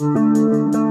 Música